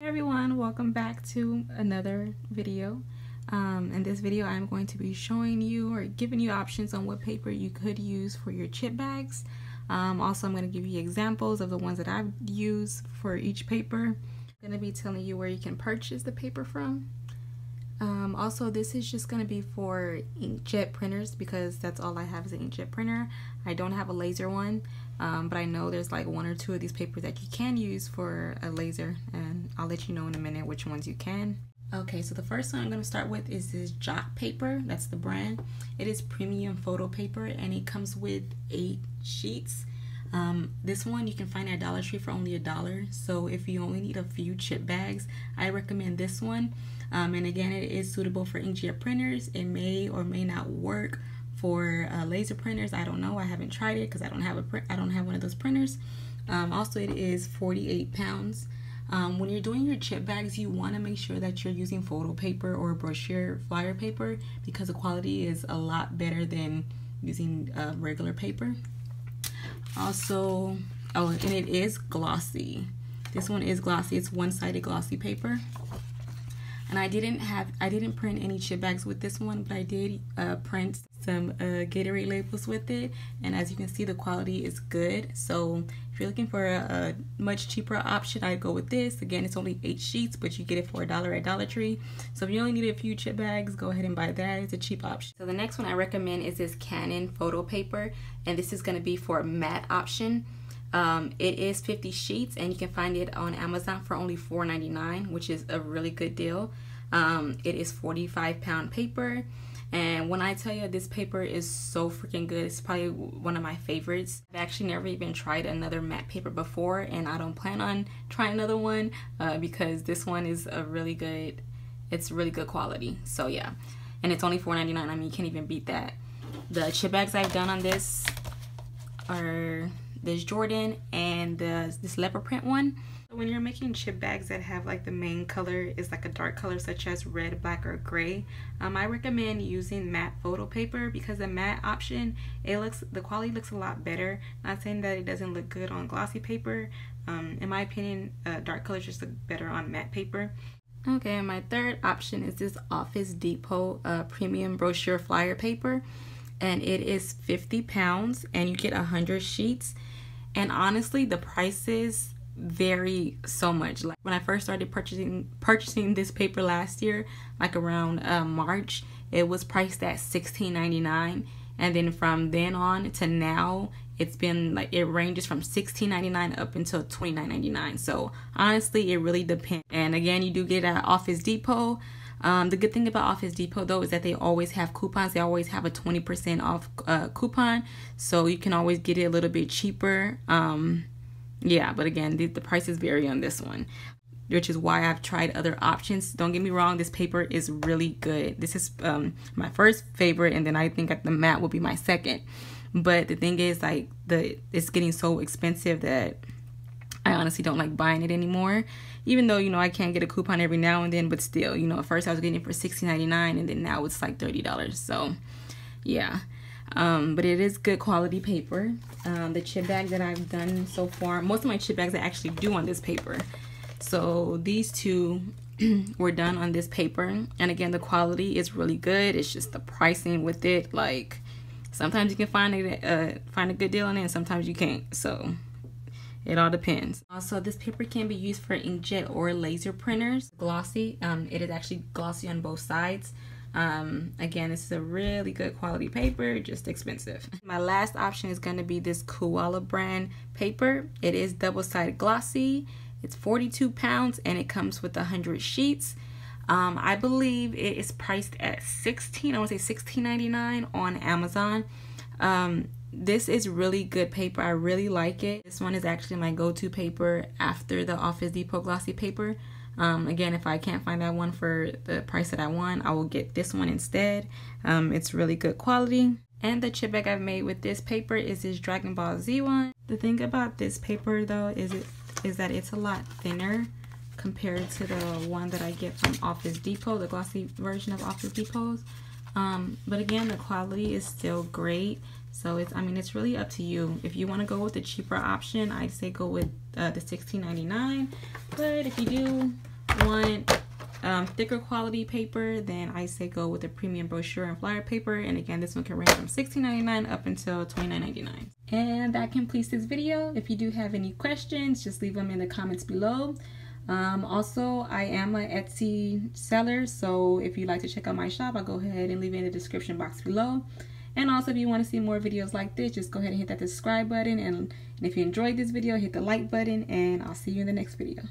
Hey everyone, welcome back to another video. Um, in this video, I'm going to be showing you or giving you options on what paper you could use for your chip bags. Um, also, I'm going to give you examples of the ones that I've used for each paper. I'm going to be telling you where you can purchase the paper from. Um, also, this is just going to be for inkjet printers because that's all I have is an inkjet printer. I don't have a laser one, um, but I know there's like one or two of these papers that you can use for a laser, and I'll let you know in a minute which ones you can. Okay, so the first one I'm going to start with is this Jot paper. That's the brand. It is premium photo paper, and it comes with eight sheets. Um, this one you can find at Dollar Tree for only a dollar. So if you only need a few chip bags, I recommend this one. Um, and again, it is suitable for inkjet printers. It may or may not work for uh, laser printers. I don't know. I haven't tried it because I don't have a. I don't have one of those printers. Um, also, it is 48 pounds. Um, when you're doing your chip bags, you want to make sure that you're using photo paper or brochure flyer paper because the quality is a lot better than using uh, regular paper. Also, oh, and it is glossy. This one is glossy. It's one-sided glossy paper and I didn't have I didn't print any chip bags with this one but I did uh, print some uh, Gatorade labels with it. And as you can see the quality is good. So if you're looking for a, a, much cheaper option I'd go with this. Again it's only eight sheets but you get it for a dollar at Dollar Tree. So if you only need a few chip bags go ahead and buy that. It's a cheap option. So the next one I recommend is this Canon photo paper. And this is going to be for matte option um, it is 50 sheets and you can find it on Amazon for only $4.99, which is a really good deal. Um, it is 45 pound paper. And when I tell you this paper is so freaking good, it's probably one of my favorites. I've actually never even tried another matte paper before, and I don't plan on trying another one uh, because this one is a really good, it's really good quality. So yeah, and it's only $4.99. I mean, you can't even beat that. The chip bags I've done on this are this Jordan and the, this leopard print one. When you're making chip bags that have like the main color is like a dark color such as red, black, or gray, um, I recommend using matte photo paper because the matte option, it looks the quality looks a lot better. Not saying that it doesn't look good on glossy paper. Um, in my opinion, uh, dark colors just look better on matte paper. Okay, my third option is this Office Depot uh, premium brochure flyer paper and it is 50 pounds and you get 100 sheets. And honestly the prices vary so much. Like when i first started purchasing purchasing this paper last year like around uh, march it was priced at 16.99 and then from then on to now it's been like it ranges from 16.99 up until 29.99 so honestly it really depends. And again you do get at office depot um, the good thing about Office Depot though is that they always have coupons. They always have a 20% off uh, coupon, so you can always get it a little bit cheaper. Um, yeah, but again, the, the prices vary on this one, which is why I've tried other options. Don't get me wrong, this paper is really good. This is um, my first favorite, and then I think the matte will be my second. But the thing is, like the it's getting so expensive that I honestly don't like buying it anymore. Even though, you know, I can't get a coupon every now and then, but still, you know, at first I was getting it for $16.99 and then now it's like $30. So, yeah. Um, but it is good quality paper. Um, the chip bag that I've done so far, most of my chip bags I actually do on this paper. So these two were done on this paper. And again, the quality is really good. It's just the pricing with it. Like, sometimes you can find a, uh, find a good deal on it and sometimes you can't. So it all depends. Also, this paper can be used for inkjet or laser printers. Glossy. Um, it is actually glossy on both sides. Um, again, this is a really good quality paper, just expensive. My last option is going to be this Koala brand paper. It is double-sided glossy. It's 42 pounds and it comes with 100 sheets. Um, I believe it is priced at 16, I want to say 16.99 on Amazon. Um, this is really good paper. I really like it. This one is actually my go-to paper after the Office Depot glossy paper. Um, again, if I can't find that one for the price that I want, I will get this one instead. Um, it's really good quality. And the chip bag I've made with this paper is this Dragon Ball Z one. The thing about this paper though is it is that it's a lot thinner compared to the one that I get from Office Depot, the glossy version of Office Depot's. Um, but again, the quality is still great. So it's, I mean, it's really up to you. If you want to go with the cheaper option, I'd say go with uh, the $16.99. But if you do want um, thicker quality paper, then I say go with the premium brochure and flyer paper. And again, this one can range from $16.99 up until $29.99. And that completes this video. If you do have any questions, just leave them in the comments below. Um, also, I am an Etsy seller, so if you'd like to check out my shop, I'll go ahead and leave it in the description box below. And also, if you want to see more videos like this, just go ahead and hit that subscribe button. And, and if you enjoyed this video, hit the like button, and I'll see you in the next video.